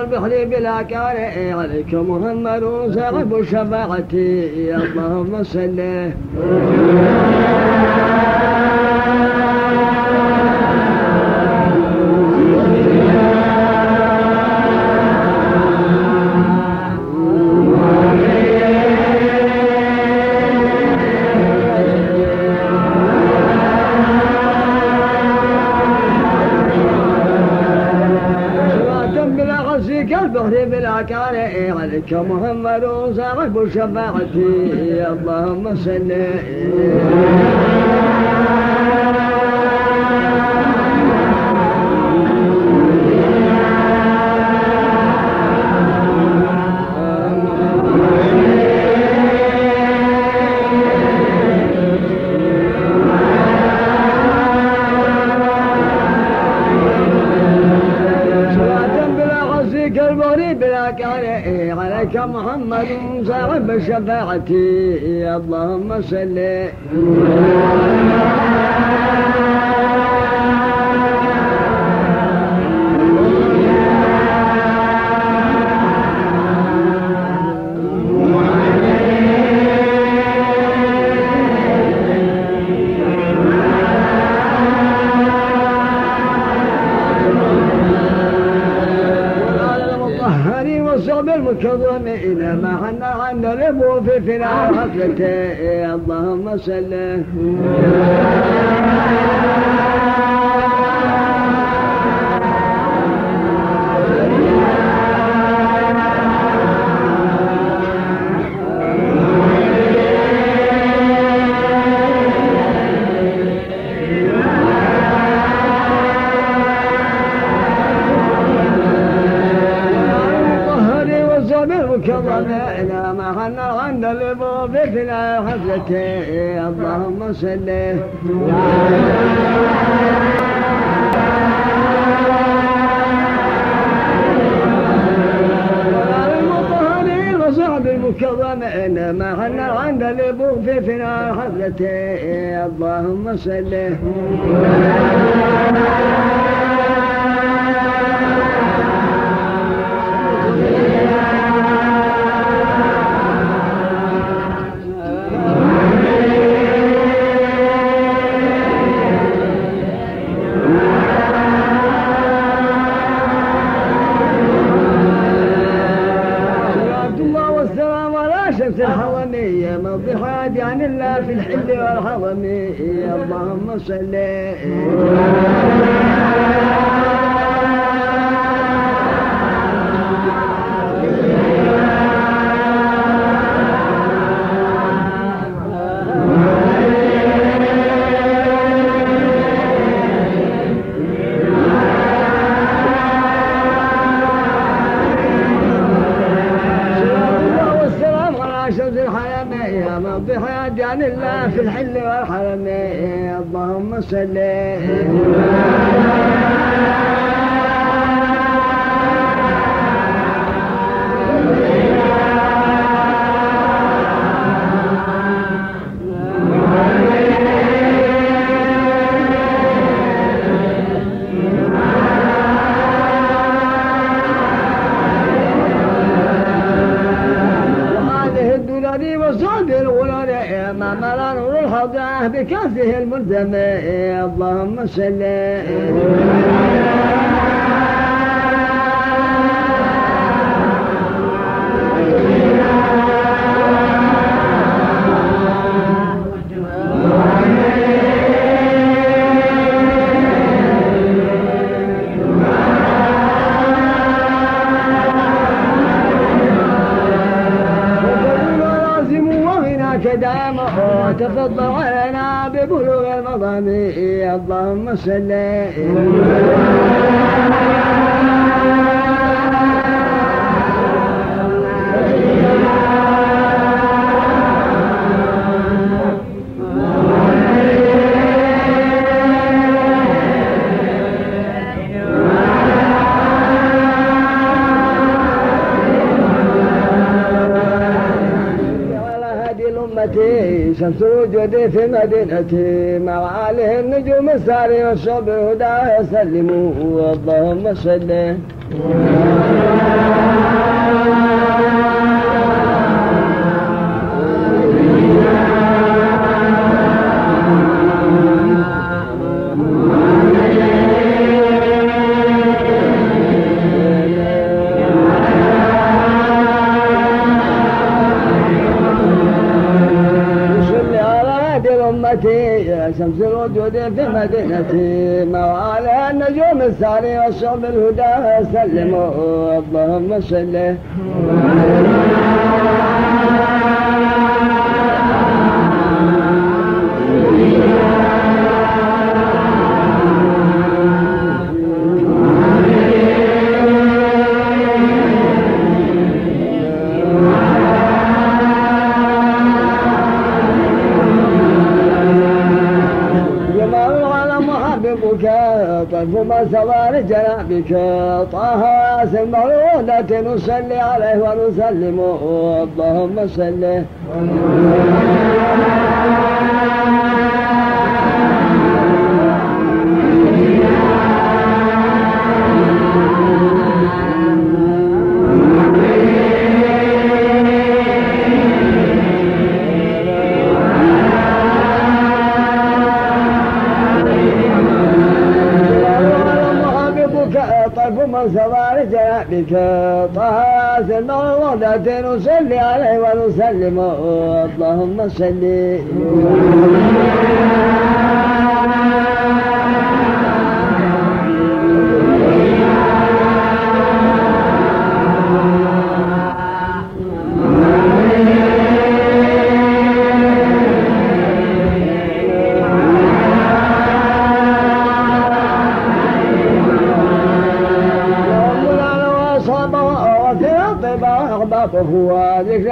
البحر بلا كاره عليك محمد صاحب الشفاعة اللهم صل လဲ عليك محمد صاحب الشفاعة اللهم صل الشفاعة فنا حفلتي اللهم صل الله في الحل والحرم اللهم صل عن الله في الحل والحرم اللهم صل بكاسه الملزم اللهم صل كدامه تفضل علينا ببلوغ المظام اللهم صل أمتي شمس وجودي في مدينتي مع عليه النجوم الساري والشعب هدى يسلموا اللهم صل. هادي أمتي شمس الوجود في مدينتي موالى النجوم الساري والشعب الهدى سلموا اللهم صل. طرف ما سوار جنابك. طه ياسر مولودة نصلي عليه ونسلم اللهم صل. طرف من سوار جنابك طه ياسر مولودة نصلي عليه ونسلم اللهم صل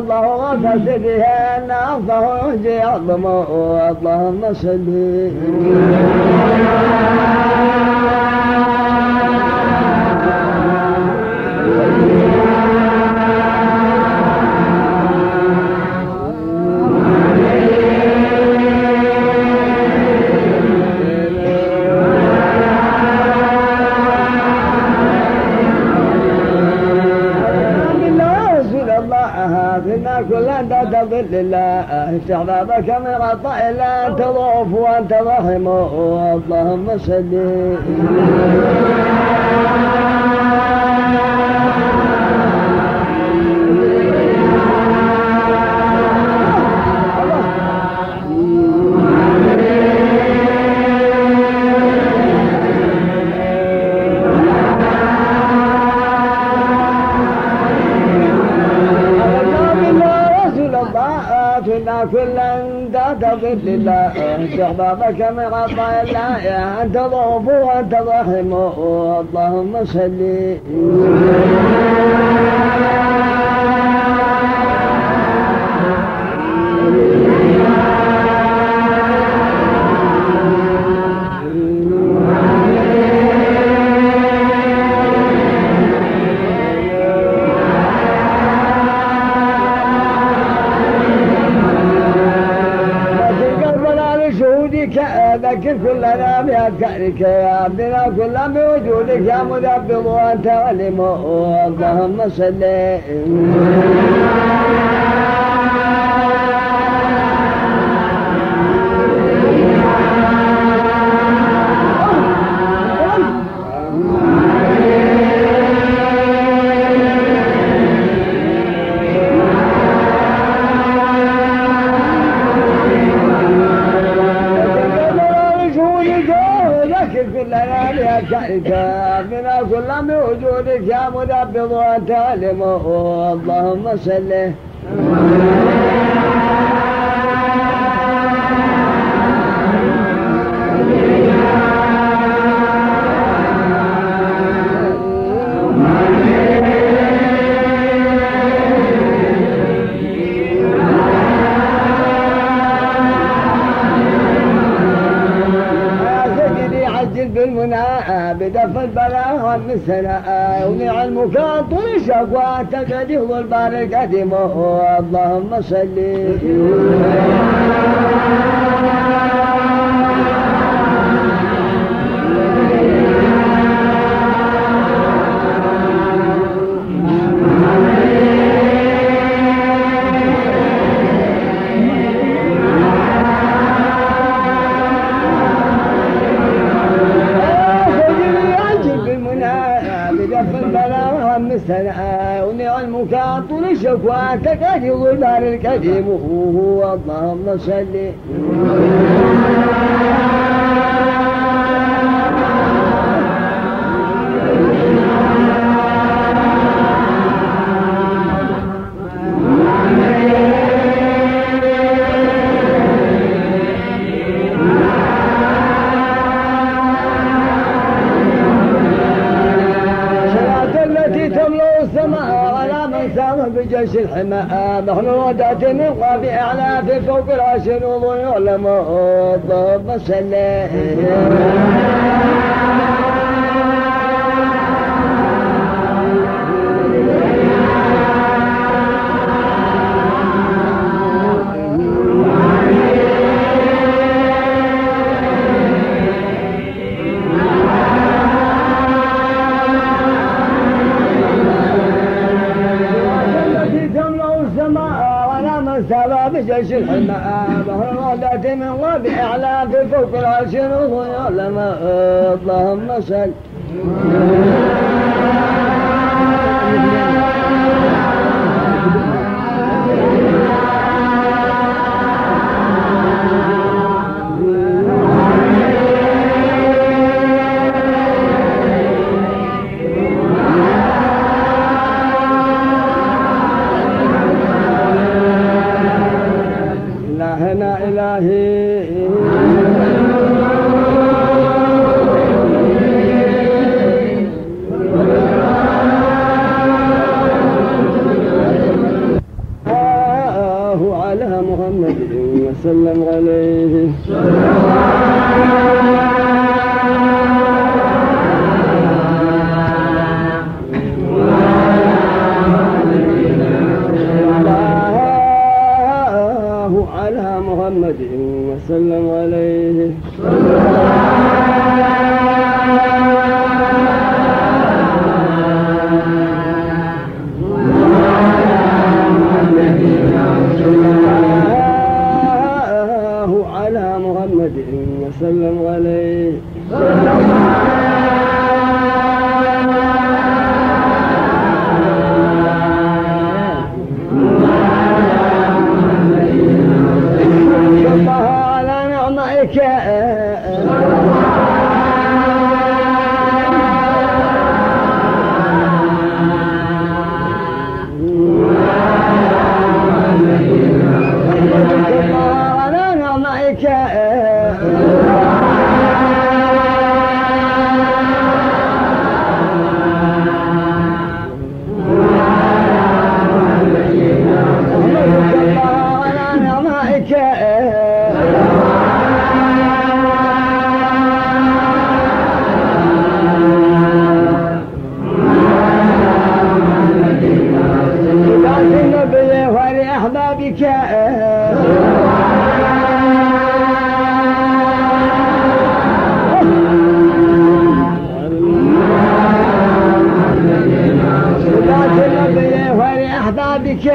الله غفت به ان عفه يهجي عظمه اللهم صل رسول تضل الله افتح بابك من غطاء لا انت ضعف وأنت ضخم اللهم صل الله فينا كل انت تضل الله افتح بابك من غطاء لا انت ضخم اللهم صل. قلبنا بأذكارك يا عبدنا كلنا بوجودك يا مدبر وأنت علم اللهم صل وأنت علم اللهم صل البلاء من سنة ونع المكان طول شقوة تقعد يظل بارك اللهم صل. الكريم هو اللهم صل بجيش الحماء مخلوطات من قاب أعلاف فوق العشر وضيع الضب سلام اللهم صل أحبابك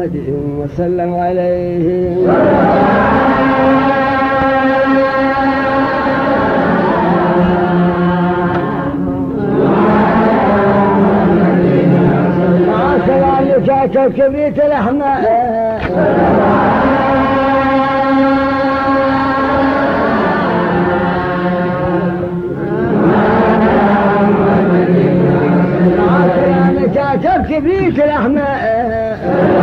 محمد وسلم عليه كذلك كبريت كذلك كبريت الأحماء